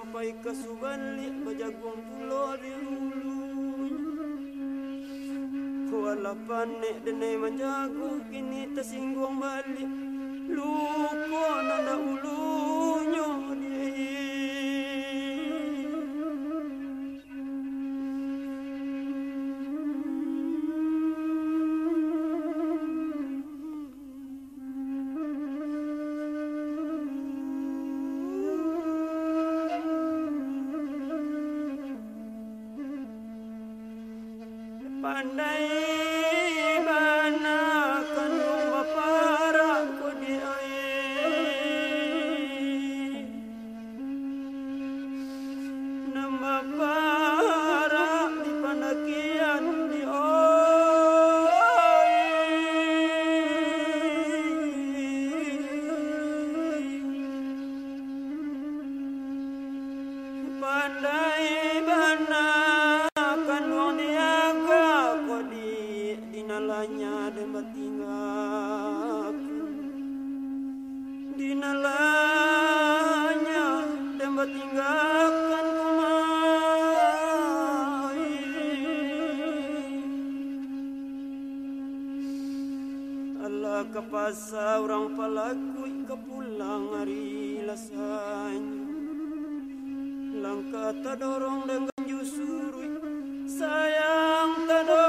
sampai ke subalik bajagong pulau di hulu Kuala panik denai menjago kini tersinggung balik. Luko nanda ulunya nay ke pasar orang palakui ke pulang hari lasanya. Langkah terdorong dengan justru sayang terdorong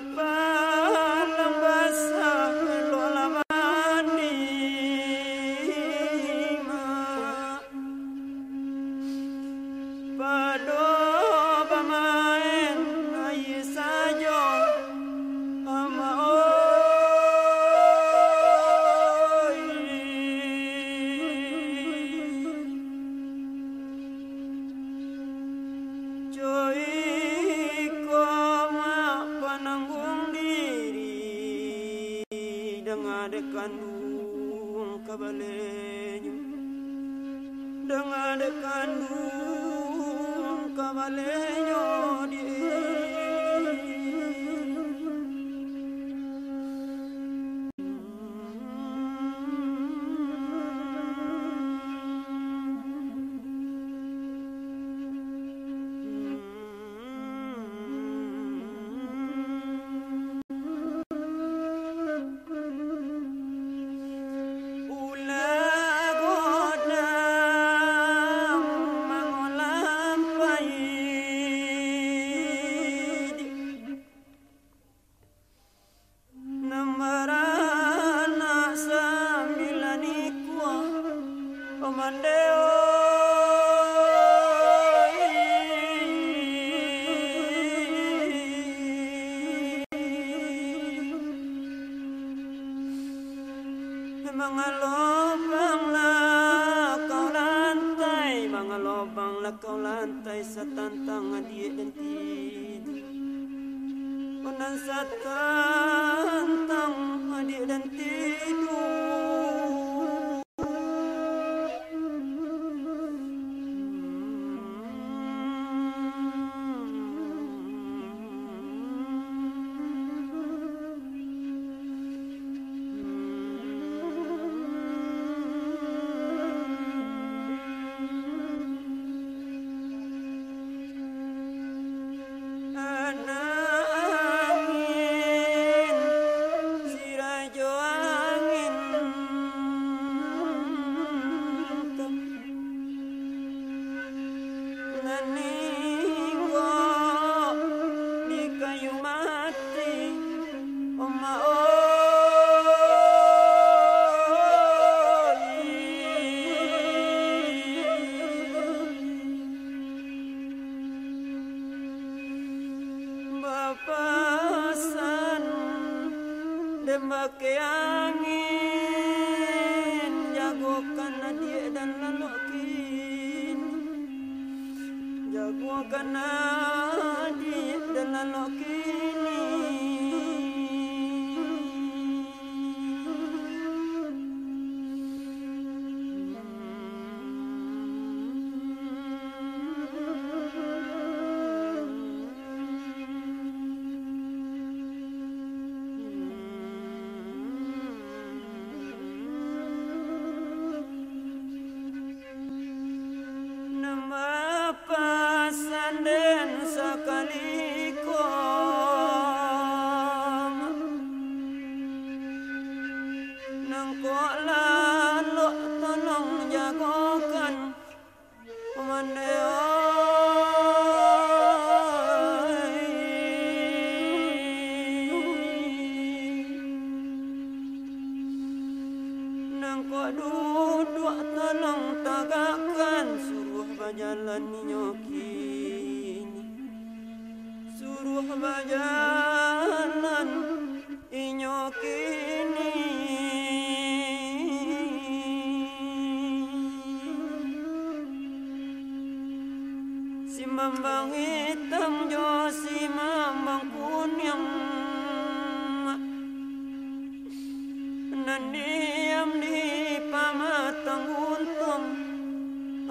Bye. kabaleñu dengan de kandu di Mga lobang lah kau lantai Mga lobang lah kau lantai Sa tantang adik dan tidur Unan sa tantang adik dan tidur Dembake angin Jagokan adik dan lalokin. Jagokan adik dan lalokin duduk tolong tagakan suruh berjalan inyokini suruh berjalan Si mambang hitam josi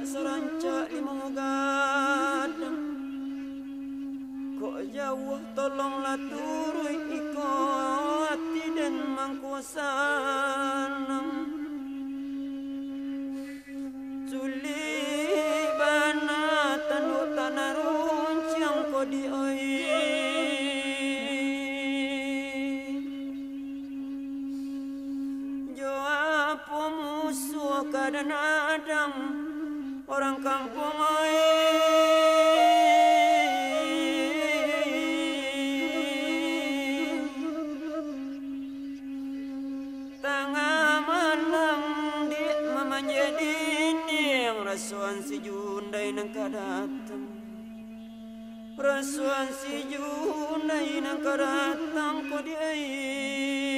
limau gadang Kok jauh tolonglah turui iko hati dan mangkuasanam Suli bana tanu tanah runcang ko di oi orang kampung oi Tengah malam di mamanya dini yang rasuan si Jundai nang kadatang. Rasuan si Jundai nang kadatang ko di ai